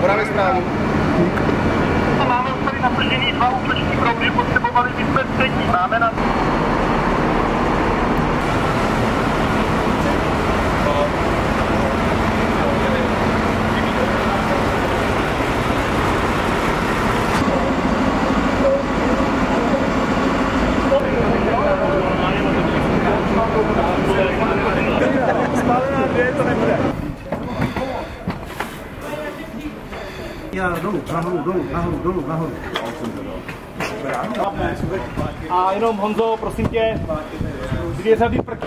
Právě zprávu. A máme už tady naplněný dva útoční proudy, potřebovali bychom třetí. Máme na Já dolů, nahoru, dolů, nahoru, dolů, nahoru. A jenom Honzo, prosím tě, dvě řady prk.